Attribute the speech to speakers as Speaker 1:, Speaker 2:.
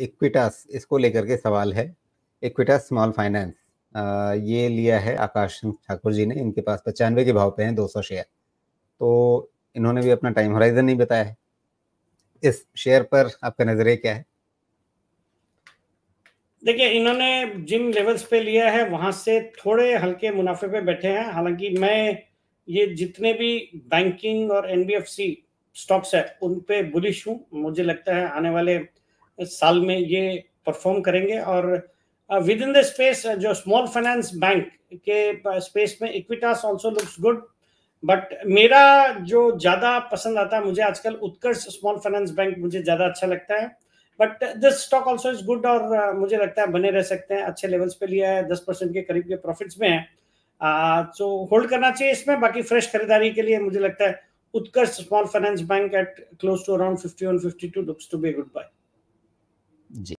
Speaker 1: Equitas इसको लेकर के सवाल है। इक्विटास स्मॉल फाइनेंस ये लिया है आकाश ठाकुर जी ने। इनके पास पचानवे के भाव पे हैं 200 शेयर। तो इन्होंने भी अपना टाइम होराइजन नहीं बताया है। इस शेयर पर आपका नज़रिया क्या है?
Speaker 2: देखिए, इन्होंने जिन लेवल्स पे लिया है, वहाँ से थोड़े हल्के मुनाफे पे बैठे हैं। हालाँकि मैं ये जितने भी बैंकिंग और एनबीएफसी स्टॉक्स है, उन पे बुलिश हूँ। मुझे लगता है आने वाले साल में ये परफॉर्म करेंगे और विद इन द स्पेस जो स्मॉल फाइनेंस बैंक के स्पेस में Equitas also looks good but मेरा जो ज़्यादा पसंद आता है मुझे आजकल उत्कर्ष स्मॉल फाइनेंस बैंक मुझे ज़्यादा अच्छा लगता है but this stock also is good और uh, मुझे लगता है बने रह सकते हैं अच्छे लेवल्स पे लिया है दस परसेंट के करीब के प्रॉफिट्स में है तो uh, होल्ड करना चाहिए इसमें बाकी फ्रेश खरीदारी के लिए मुझे लगता है Utkarsh small finance bank at close to around fifty one fifty two looks to be good buy ji